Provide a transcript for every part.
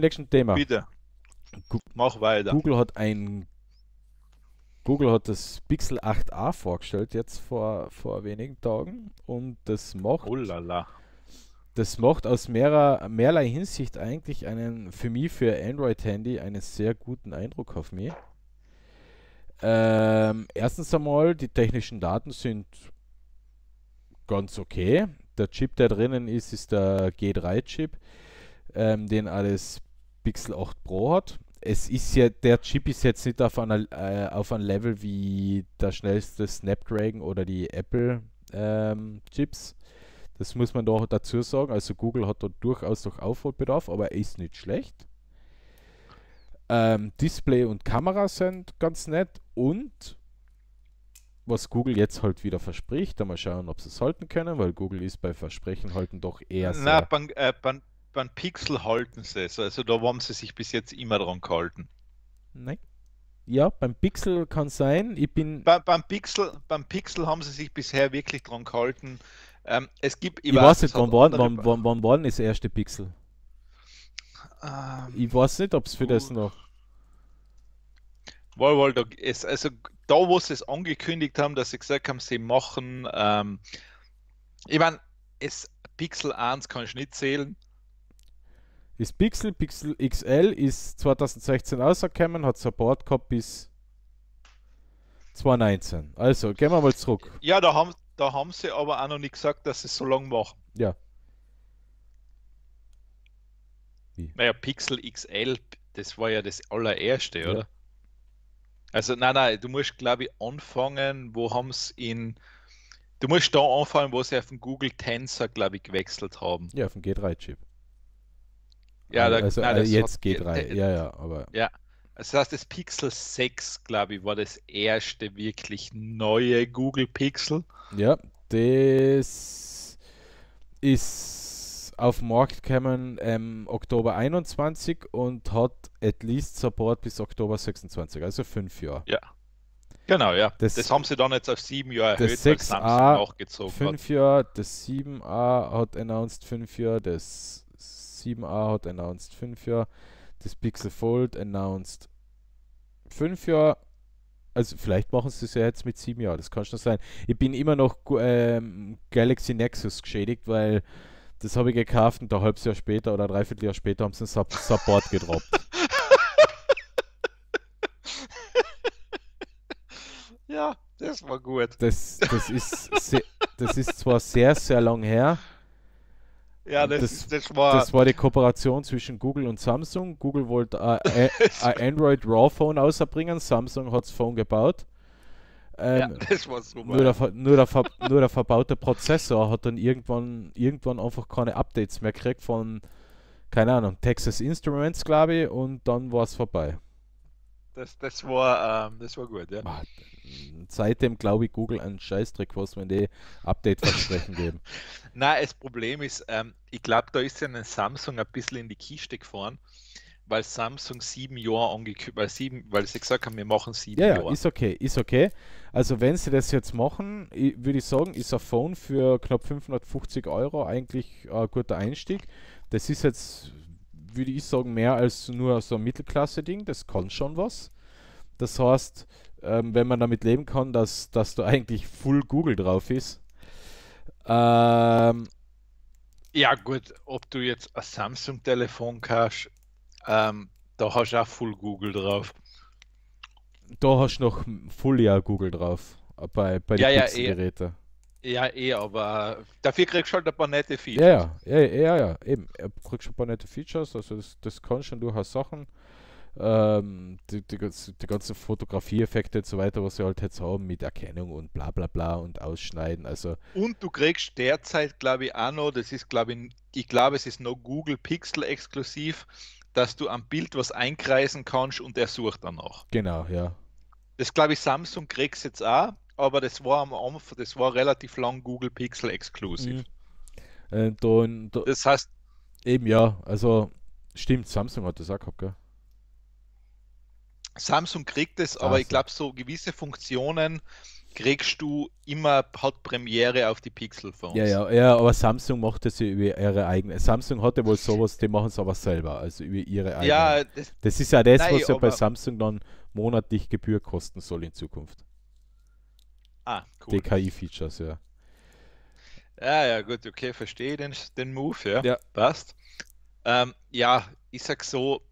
nächsten Thema. Bitte. Gu- Mach weiter. Google hat ein Google hat das Pixel 8a vorgestellt jetzt vor, vor wenigen Tagen und das macht Oh la la. das macht aus mehrer, mehrerlei Hinsicht eigentlich einen für mich für Android-Handy einen sehr guten Eindruck auf mich. Ähm, erstens einmal, die technischen Daten sind ganz okay. Der Chip, der drinnen ist, ist der G3-Chip, ähm, den alles Pixel 8 Pro hat. Es ist ja, der Chip ist jetzt nicht auf einer, äh, auf einem Level wie der schnellste Snapdragon oder die Apple ähm, Chips. Das muss man doch dazu sagen. Also Google hat dort durchaus noch Aufholbedarf, aber er ist nicht schlecht. Ähm, Display und Kamera sind ganz nett und was Google jetzt halt wieder verspricht, da mal schauen, ob sie es halten können, weil Google ist bei Versprechen halten doch eher Na, sehr. beim, äh, beim, beim Pixel halten sie es. Also da haben sie sich bis jetzt immer dran gehalten. Nein. Ja, beim Pixel kann sein. Ich bin. Bei, beim, Pixel, beim Pixel haben sie sich bisher wirklich dran gehalten. Ähm, es gibt, Ich, weiß es nicht, wann war, wann, wann, wann war das erste Pixel? Ähm, Ich weiß nicht, ob es für das Uh. noch. Wohl, wohl, da, es, also da, wo sie es angekündigt haben, dass sie gesagt haben, sie machen, ähm, ich meine, es Pixel 1 kann ich nicht zählen. Das Pixel, Pixel XL ist 2016 rausgekommen, hat Support gehabt bis 2019. Also, gehen wir mal zurück. Ja, da haben, da haben sie aber auch noch nicht gesagt, dass sie es so lange machen. Ja. Naja, Pixel XL, das war ja das allererste, Ja. oder? Also, nein, nein, du musst, glaube ich, anfangen, wo haben sie in. Du musst da anfangen, wo sie auf den Google Tensor, glaube ich, gewechselt haben. Ja, auf dem G3-Chip. Ja, da, also nein, äh, das jetzt hat- G3. äh, Ja, ja, aber Das heißt, das Pixel 6, glaube ich, war das erste wirklich neue Google Pixel. ja, das ist auf den Markt gekommen im Oktober 21 und hat at least Support bis Oktober 26, also fünf Jahre. Genau, ja. Das- Das, haben sie dann jetzt auf sieben Jahre das erhöht, weil 6a Samsung nachgezogen hat. Fünf Jahre, das 7a hat announced fünf Jahre, das 7a hat announced fünf Jahre, das Pixel Fold announced fünf Jahre. Also vielleicht machen sie es ja jetzt mit sieben Jahren, das kann schon sein. Ich bin immer noch ähm, Galaxy Nexus geschädigt, weil das habe ich gekauft und ein halbes Jahr später oder ein Dreivierteljahr später haben sie einen Sup Support gedroppt. Ja, das war gut. Das, das, ist se- das ist zwar sehr, sehr lang her, Ja, das, Das- das war. Das war die Kooperation zwischen Google und Samsung. Google wollte ein Android RAW Phone ausbringen. Samsung hat das Phone gebaut. ja, Ähm, das war super. nur, der, nur, der, nur der verbaute Prozessor hat dann irgendwann, irgendwann einfach keine Updates mehr gekriegt von, keine Ahnung, Texas Instruments, glaube ich, und dann war es vorbei. Das, das, war, ähm, das war gut, ja. Ah, Seitdem glaube ich Google einen Scheißdreck, was wenn die Update-Versprechen geben. Nein, das Problem ist, ähm, ich glaube, da ist ja ein Samsung ein bisschen in die Kiste gefahren, weil Samsung sieben Jahre angekündigt, weil, sieben, weil sie gesagt haben, wir machen sieben Ja, ja, Jahre. ist okay, ist okay. Also wenn sie das jetzt machen, würde ich sagen, ist ein Phone für knapp 550 Euro eigentlich ein guter Einstieg. Das ist jetzt, würde ich sagen, mehr als nur so ein Mittelklasse-Ding. Das kann schon was. Das heißt, ähm, wenn man damit leben kann, dass, dass da eigentlich full Google drauf ist. Ähm, Ja, gut, ob du jetzt ein Samsung-Telefon kaufst, ähm, da hast du auch Full Google drauf. da hast du noch full ja Google drauf. äh, Bei, bei den Ja, ja, eh. Ja, eh, aber dafür kriegst du halt ein paar nette Features. Ja, ja, ja, ja, eben. Er kriegt schon ein paar nette Features, also das, das kann schon durchaus Sachen. Ähm, die, die, die ganzen Fotografie-Effekte und so weiter, was sie halt jetzt haben mit Erkennung und bla bla bla und Ausschneiden. Also, Und du kriegst derzeit, glaube ich, auch noch, das ist, glaube ich, ich glaube, es ist noch Google Pixel exklusiv, dass du am Bild was einkreisen kannst und er sucht danach. genau, ja. Das glaube ich, Samsung kriegt jetzt auch, aber das war am Anfang, das war relativ lang Google Pixel exklusiv. Mhm. Äh, dann, da, Das heißt, eben ja, also stimmt, Samsung hat das auch gehabt, gell? Samsung kriegt es, aber ich glaube, so gewisse Funktionen kriegst du immer, hat Premiere auf die Pixel-Phones. Ja, ja, ja, aber Samsung macht das ja über ihre eigene. Samsung hatte wohl sowas, die machen es aber selber, also über ihre eigene. Ja, das, das ist ja das, Nein, was ja bei Samsung dann monatlich Gebühr kosten soll in Zukunft. Ah, cool. DKI-Features, ja. Ja, ja, gut, okay, verstehe den, den Move, ja. Ja. Passt. Ähm, ja, ich sag so,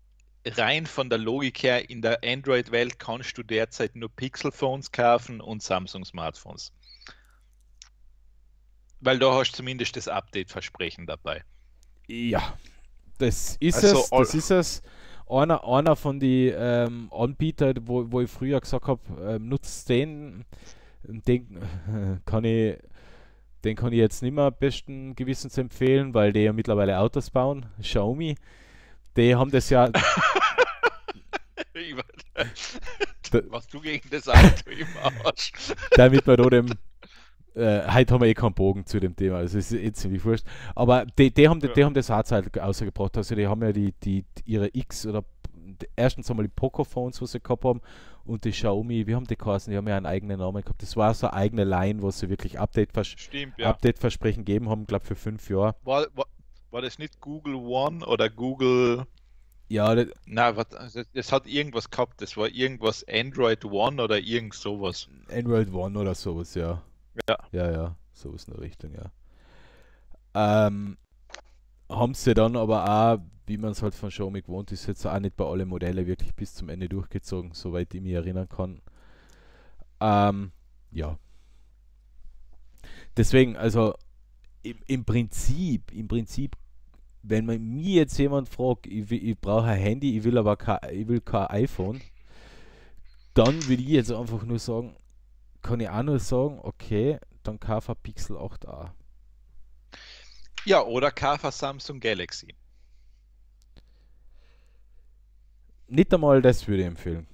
rein von der Logik her, in der Android-Welt kannst du derzeit nur Pixel-Phones kaufen und Samsung-Smartphones. Weil da hast du zumindest das Update-Versprechen dabei. Ja, das ist Also es, das ist es. Einer, einer von den ähm, Anbietern, wo, wo ich früher gesagt habe, ähm, nutzt den, den kann ich den kann ich jetzt nicht mehr besten Gewissens empfehlen, weil die ja mittlerweile Autos bauen, Xiaomi. Die haben das ja, Was du gegen das Auto im Arsch. damit wir da dem äh, heute haben wir eh keinen Bogen zu dem Thema, also ist eh ziemlich wurscht. Aber die, die, haben, die, die haben das auch Zeit ausgebracht. Also die haben ja die, die, ihre X oder erstens einmal die Poco-Phones, was sie gehabt haben, und die Xiaomi, wie haben die geheißen? Die haben ja einen eigenen Namen gehabt. Das war so eine eigene Line, wo sie wirklich Update vers Stimmt, ja. Update-Versprechen gegeben haben, glaube für fünf Jahre. War, war, war das nicht Google One oder Google. Ja, das, Na, was, das, das hat irgendwas gehabt. Das war irgendwas Android One oder irgend sowas. Android One oder sowas, ja. Ja. Ja, ja, sowas in der Richtung, ja. Ähm, haben sie dann aber auch, wie man es halt von Xiaomi gewohnt ist, jetzt auch nicht bei allen Modellen wirklich bis zum Ende durchgezogen, soweit ich mich erinnern kann. Ähm, ja. Deswegen, also im, im Prinzip, im Prinzip, wenn man mir jetzt jemand fragt, ich, ich brauche ein Handy, ich will aber kein, ich will kein iPhone, dann würde ich jetzt einfach nur sagen, kann ich auch nur sagen, okay, dann kauf ein Pixel 8a. Ja, oder KV Samsung Galaxy. Nicht einmal das würde ich empfehlen.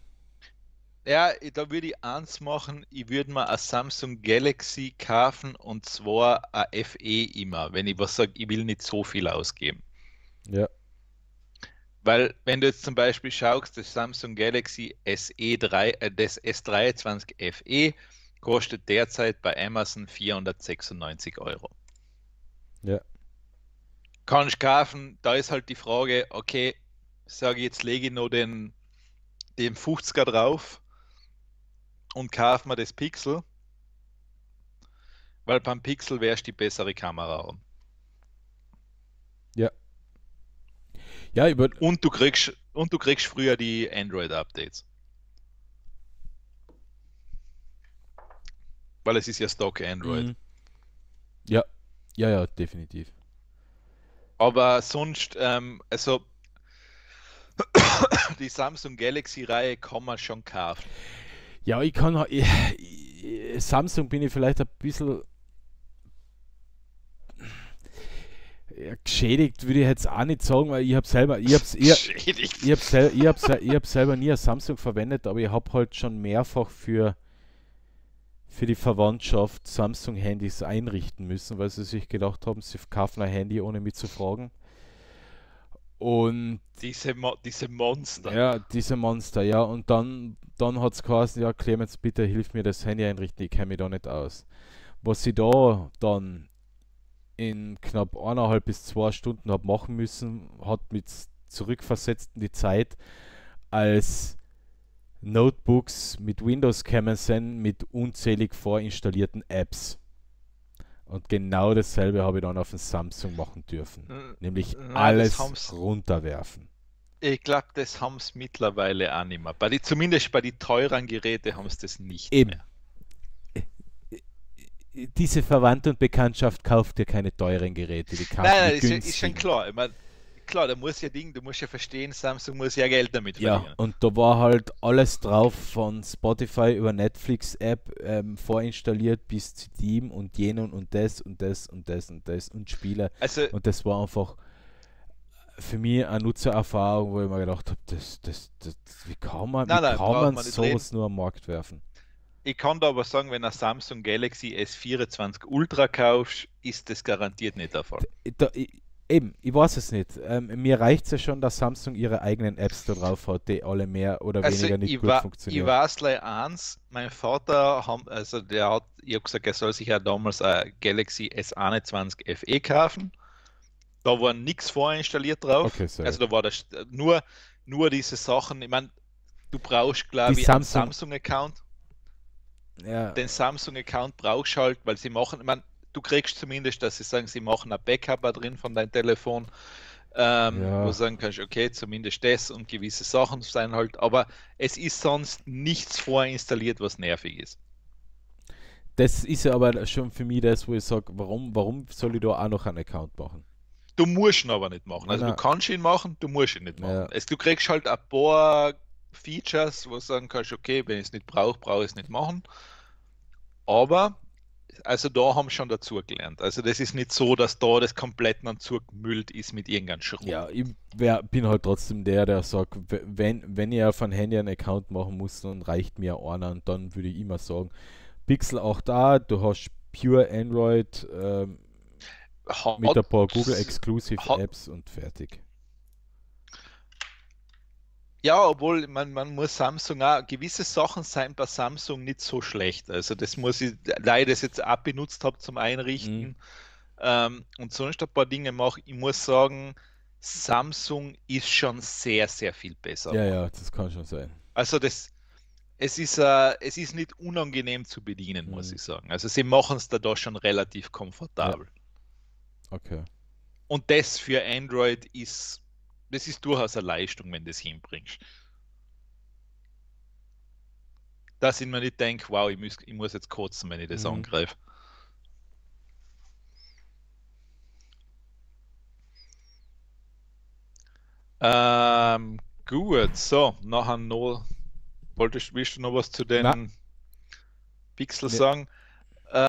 Ja, da würde ich eins machen, ich würde mir ein Samsung Galaxy kaufen und zwar ein FE immer, wenn ich was sage, ich will nicht so viel ausgeben. Ja. Weil, wenn du jetzt zum Beispiel schaust, das Samsung Galaxy SE3, äh, das S23 FE kostet derzeit bei Amazon 496 Euro. Ja. Kannst kaufen, da ist halt die Frage, okay, sage ich jetzt, lege ich noch den, den 50er drauf und kaufe mir das Pixel, weil beim Pixel wärst die bessere Kamera haben. Ja, über, Und du kriegst, und du kriegst früher die Android-Updates. Weil es ist ja Stock Android. Mhm. Ja, ja, ja, definitiv. Aber sonst, ähm, also die Samsung Galaxy-Reihe kann man schon kaufen. Ja, ich kann ich, ich, Samsung bin ich vielleicht ein bisschen ja, geschädigt, würde ich jetzt auch nicht sagen, weil ich habe selber, ich habe ich, ich hab sel ich hab ich hab selber nie ein Samsung verwendet, aber ich habe halt schon mehrfach für, für die Verwandtschaft Samsung-Handys einrichten müssen, weil sie sich gedacht haben, sie kaufen ein Handy, ohne mich zu fragen. Und Diese, Mo diese Monster. ja, diese Monster, ja. Und dann, dann hat es geheißen, ja, Clemens, bitte hilf mir das Handy einrichten, ich kenne mich da nicht aus. Was ich da dann in knapp eineinhalb bis zwei Stunden habe machen müssen, hat mit zurückversetzt in die Zeit, als Notebooks mit Windows kämen sind, mit unzählig vorinstallierten Apps. Und genau dasselbe habe ich dann auf dem Samsung machen dürfen. Äh, Nämlich Nein, das alles runterwerfen. Ich glaube, das haben es mittlerweile auch nicht mehr. Bei die, zumindest bei den teuren Geräten haben sie das nicht Eben. mehr. diese Verwandte und Bekanntschaft kauft dir keine teuren Geräte, die kauft Nein, nein, die ist, ist schon klar. Ich mein, klar, da muss ja Ding, du musst ja verstehen, Samsung muss ja Geld damit Ja, verdienen. und da war halt alles drauf von Spotify über Netflix-App ähm, vorinstalliert bis zu Steam und jenen und das und das und das und das und Spiele. Also, Und das war einfach für mich eine Nutzererfahrung, wo ich mir gedacht habe, das, das, das, wie kann man, Nein, wie nein, kann man sowas nur am Markt werfen? ich kann da aber sagen, wenn ein Samsung Galaxy S24 Ultra kaufst, ist das garantiert nicht der Fall. Da, ich, Eben, ich weiß es nicht. Ähm, mir reicht es ja schon, dass Samsung ihre eigenen Apps da drauf hat, die alle mehr oder Also weniger nicht ich, gut wa ich funktionieren. weiß gleich eins, mein Vater, haben, also der hat, ich habe gesagt, er soll sich ja damals ein Galaxy S21 FE kaufen. Da war nichts vorinstalliert drauf. Okay, Also da war das nur, nur diese Sachen, ich meine, du brauchst, glaube ich, einen Samsung- Samsung-Account. ja, Den Samsung-Account brauchst du halt, weil sie machen, ich meine, du kriegst zumindest, dass sie sagen, sie machen ein Backup drin von deinem Telefon, ähm, Ja. wo du sagen kannst, okay, zumindest das und gewisse Sachen sein halt, aber es ist sonst nichts vorinstalliert, was nervig ist. das ist ja aber schon für mich das, wo ich sage, warum, warum soll ich da auch noch einen Account machen? Du musst ihn aber nicht machen. Also Nein. du kannst ihn machen, du musst ihn nicht machen. Ja. Es, du kriegst halt ein paar Features, wo du sagen kannst, okay, wenn ich es nicht brauche, brauche ich es nicht machen. Aber, also da haben wir schon dazu gelernt. Also das ist nicht so, dass da das komplett dann zugemüllt ist mit irgendeinem Schrott. Ja, ich wär, bin halt trotzdem der, der sagt, wenn, wenn auf ein Handy einen Account machen muss, dann reicht mir einer und dann würde ich immer sagen, Pixel auch da, du hast Pure Android ähm, Hat- mit ein paar Google Exclusive hat- Apps und fertig. Ja, obwohl man, man muss Samsung auch, gewisse Sachen sind bei Samsung nicht so schlecht. Also das muss ich, leider das jetzt auch benutzt habe zum Einrichten Mhm. ähm, und sonst ein paar Dinge mache. Ich muss sagen, Samsung ist schon sehr, sehr viel besser. Ja, ja, das kann schon sein. Also das, es ist, äh, es ist nicht unangenehm zu bedienen, muss Mhm. ich sagen. Also sie machen es da doch schon relativ komfortabel. Okay. Und das für Android ist, das ist durchaus eine Leistung, wenn du das hinbringst. Dass ich mir nicht denke, wow, ich muss, ich muss jetzt kotzen, wenn ich das Mhm. angreife. Ähm, gut, so, nachher noch, wolltest, willst du noch was zu den Na. Pixel Nee. sagen?